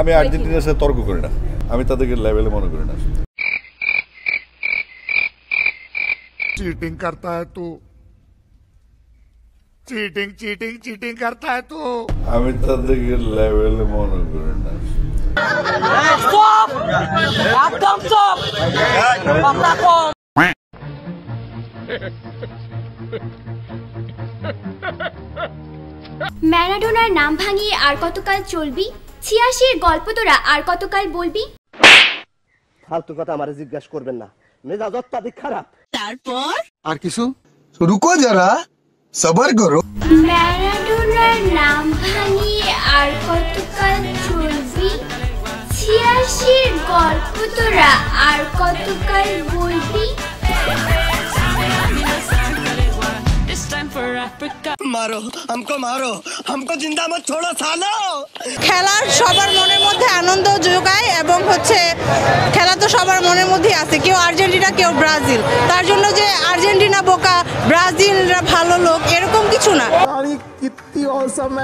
আমি আর্জেন্টিনার সাথে তর্ক করি না। আমি তাদেরকে লেভেলে মনে করি না। চিটিং করতা তো। চিটিং চিটিং চিটিং করতা তো। আমি তাদেরকে লেভেলে মনে করি না। ম্যারাডোনার নাম ভাঙিয়ে আর কতকাল চলবি? ছিয়াশির গল্প তোরা আর কতকাল বলবি? ফালতু কথা আমারে জিজ্ঞাসা করবেন না। মেজাজ অত্যাধিক খারাপ। আর কিছু? রুকো যারা সবার করো। ম্যারাডোনার নাম ভাঙিয়ে আর কতকাল চলবি? ছিয়াশির গল্প তোরা আর কতকাল বলবি? মারো हमको মারো हमको जिंदा मत छोड़ो सालो খেলার সবার মনের মধ্যে আনন্দ যোগায় এবং হচ্ছে খেলা তো সবার মনের মধ্যে আছে কেউ আর্জেন্টিনা কেউ ব্রাজিল তার জন্য যে আর্জেন্টিনা বোকা ব্রাজিলরা ভালো লোক এরকম কিছু না কিত্তি অসম